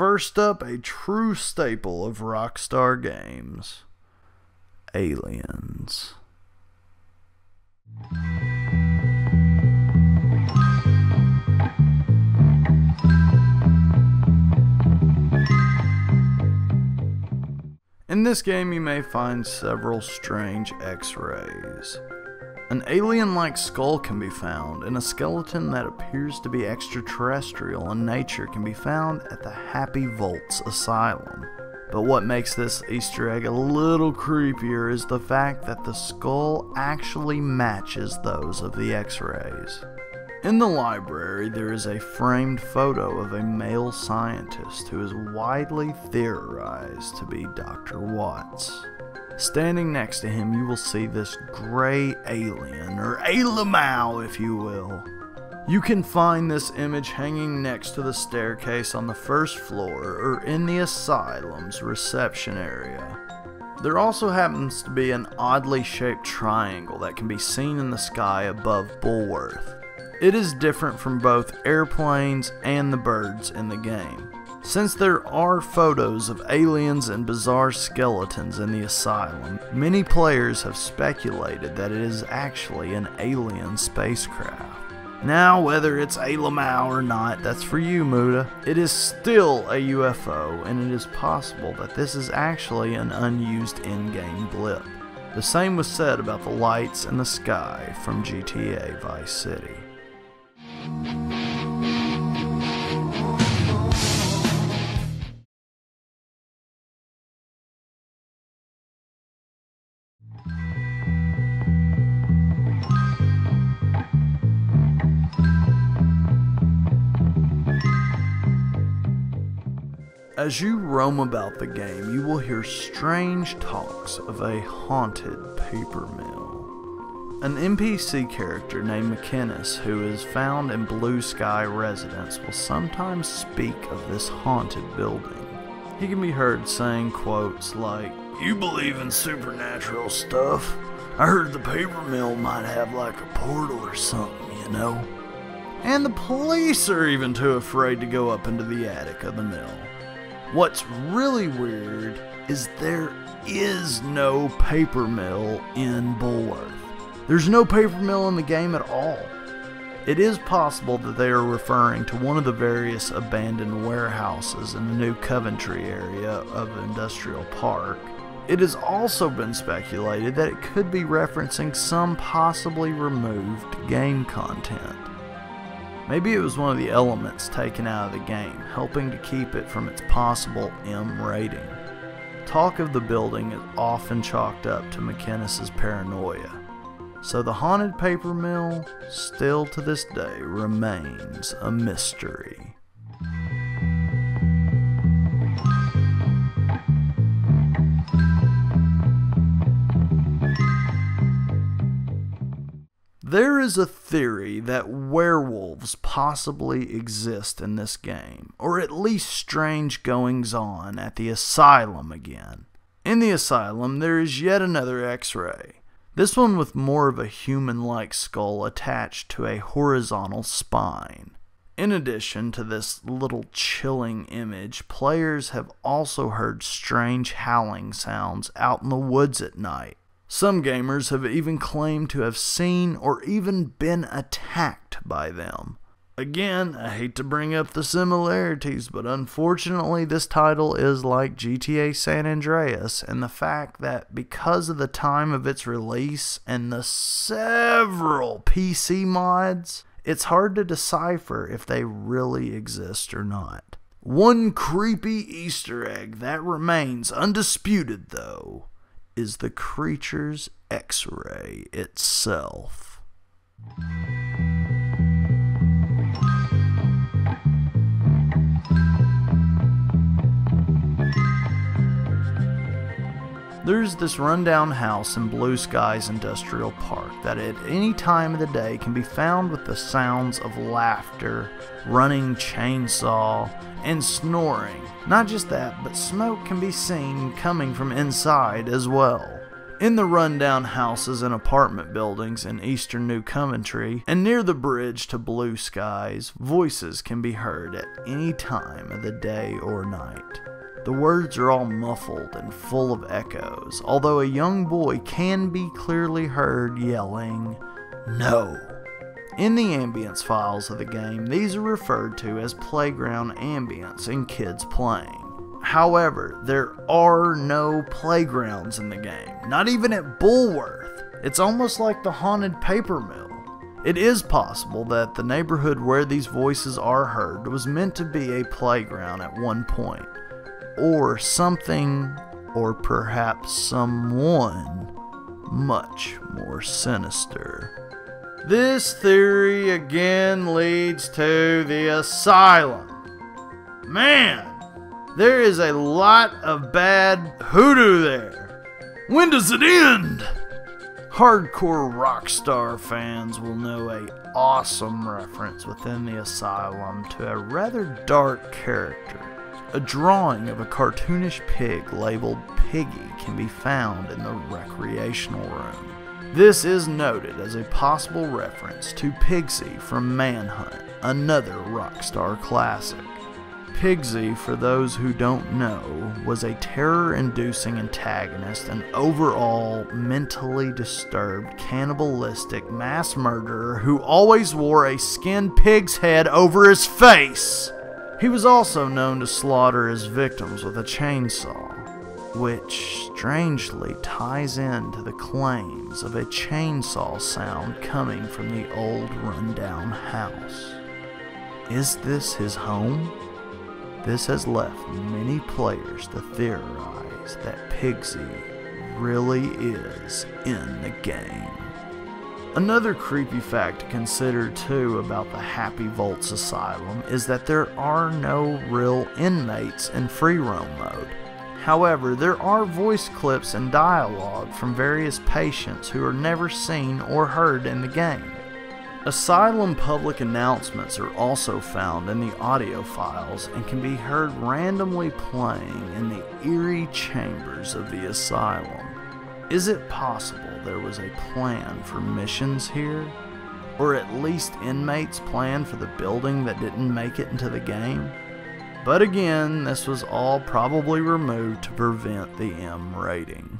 First up, a true staple of Rockstar games Aliens. In this game, you may find several strange x rays. An alien like skull can be found, and a skeleton that appears to be extraterrestrial in nature can be found at the Happy Volts Asylum. But what makes this Easter egg a little creepier is the fact that the skull actually matches those of the x rays. In the library, there is a framed photo of a male scientist who is widely theorized to be Dr. Watts. Standing next to him, you will see this gray alien, or Alamau, if you will. You can find this image hanging next to the staircase on the first floor or in the asylum's reception area. There also happens to be an oddly shaped triangle that can be seen in the sky above Bullworth. It is different from both airplanes and the birds in the game. Since there are photos of aliens and bizarre skeletons in the asylum, many players have speculated that it is actually an alien spacecraft. Now, whether it's Alamau or not, that's for you, Muda. It is still a UFO, and it is possible that this is actually an unused in-game blip. The same was said about the lights in the sky from GTA Vice City. As you roam about the game, you will hear strange talks of a haunted paper mill. An NPC character named McInnes, who is found in Blue Sky Residence, will sometimes speak of this haunted building. He can be heard saying quotes like, You believe in supernatural stuff? I heard the paper mill might have like a portal or something, you know? And the police are even too afraid to go up into the attic of the mill. What's really weird is there is no paper mill in Bullworth. There's no paper mill in the game at all. It is possible that they are referring to one of the various abandoned warehouses in the New Coventry area of Industrial Park. It has also been speculated that it could be referencing some possibly removed game content. Maybe it was one of the elements taken out of the game, helping to keep it from its possible M rating. Talk of the building is often chalked up to McInnes's paranoia. So the haunted paper mill, still to this day, remains a mystery. There is a theory that werewolves possibly exist in this game, or at least strange goings on at the asylum again. In the asylum, there is yet another x ray, this one with more of a human like skull attached to a horizontal spine. In addition to this little chilling image, players have also heard strange howling sounds out in the woods at night. Some gamers have even claimed to have seen or even been attacked by them. Again, I hate to bring up the similarities, but unfortunately, this title is like GTA San Andreas, and the fact that because of the time of its release and the several PC mods, it's hard to decipher if they really exist or not. One creepy Easter egg that remains undisputed, though, is the creature's x ray itself. There's this rundown house in Blue Skies Industrial Park that at any time of the day can be found with the sounds of laughter, running chainsaw, and snoring. Not just that, but smoke can be seen coming from inside as well. In the rundown houses and apartment buildings in eastern New Coventry and near the bridge to blue skies, voices can be heard at any time of the day or night. The words are all muffled and full of echoes, although a young boy can be clearly heard yelling, No! In the ambience files of the game, these are referred to as playground ambience and kids playing. However, there are no playgrounds in the game, not even at Bullworth. It's almost like the haunted paper mill. It is possible that the neighborhood where these voices are heard was meant to be a playground at one point, or something, or perhaps someone much more sinister. This theory again leads to the asylum. Man, there is a lot of bad hoodoo there. When does it end? Hardcore Rockstar fans will know a awesome reference within the asylum to a rather dark character. A drawing of a cartoonish pig labeled Piggy can be found in the recreational room. This is noted as a possible reference to Pigsy from Manhunt, another Rockstar classic. Pigsy, for those who don't know, was a terror inducing antagonist and overall mentally disturbed, cannibalistic mass murderer who always wore a skinned pig's head over his face. He was also known to slaughter his victims with a chainsaw, which strangely ties into the claims of a chainsaw sound coming from the old rundown house. Is this his home? This has left many players to theorize that Pigsy really is in the game. Another creepy fact to consider too about the Happy Volts Asylum is that there are no real inmates in free roam mode. However, there are voice clips and dialogue from various patients who are never seen or heard in the game. Asylum public announcements are also found in the audio files and can be heard randomly playing in the eerie chambers of the asylum. Is it possible there was a plan for missions here? Or at least inmates planned for the building that didn't make it into the game? But again, this was all probably removed to prevent the M rating.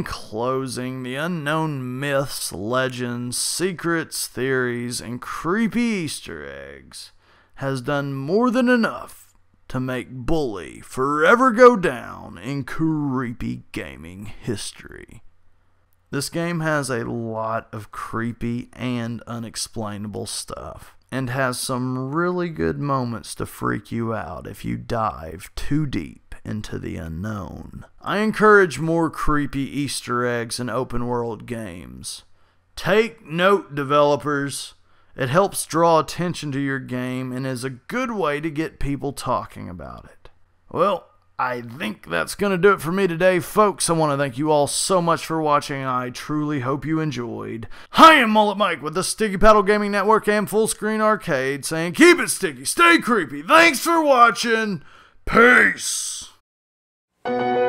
In closing, the unknown myths, legends, secrets, theories, and creepy Easter eggs has done more than enough to make Bully forever go down in creepy gaming history. This game has a lot of creepy and unexplainable stuff, and has some really good moments to freak you out if you dive too deep into the unknown. I encourage more creepy Easter eggs in open world games. Take note, developers. It helps draw attention to your game and is a good way to get people talking about it. Well, I think that's going to do it for me today, folks. I want to thank you all so much for watching. I truly hope you enjoyed. Hi, I am Mullet Mike with the Sticky Paddle Gaming Network and Full Screen Arcade saying keep it sticky, stay creepy. Thanks for watching. Peace. Thank you.